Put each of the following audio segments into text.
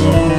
oh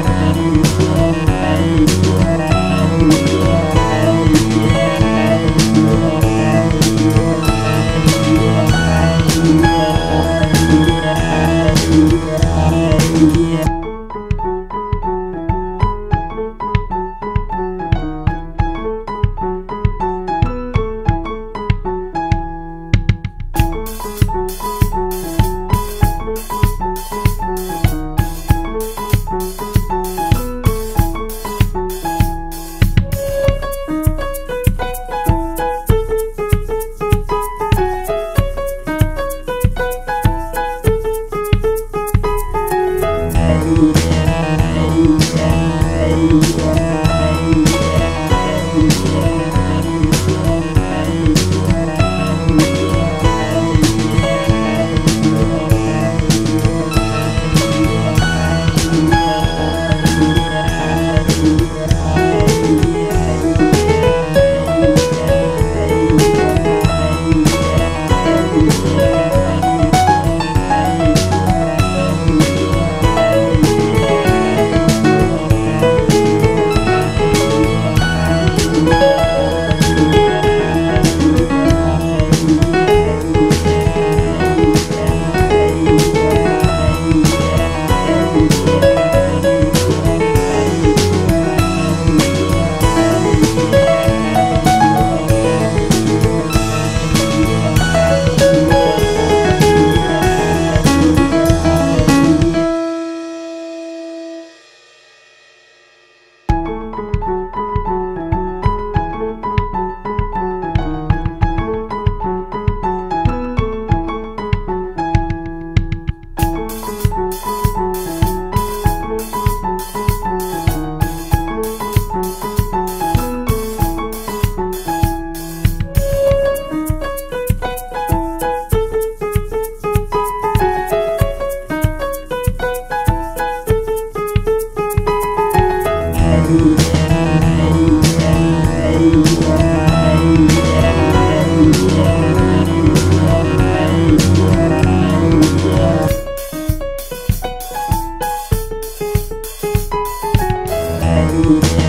Música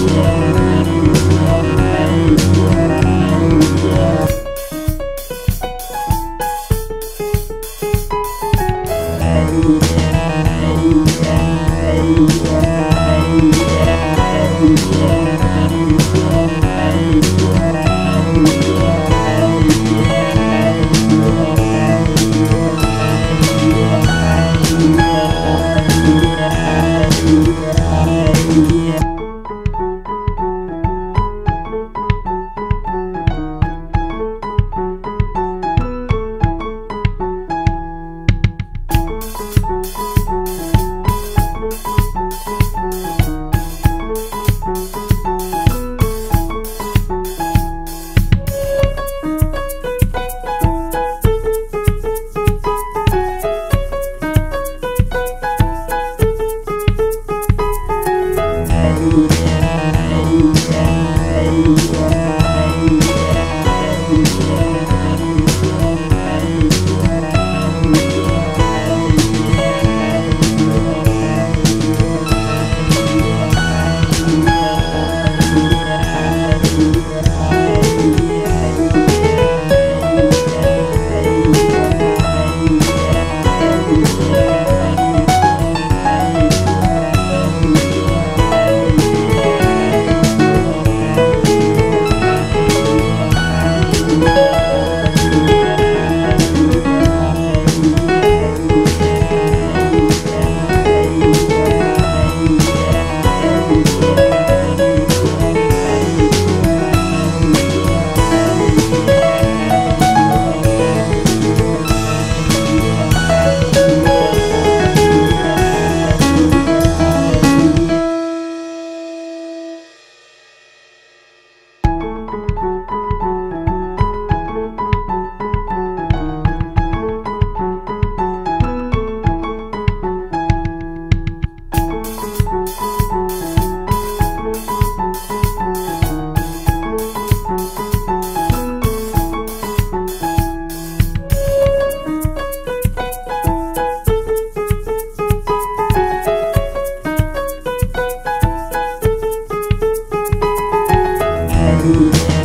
oh you.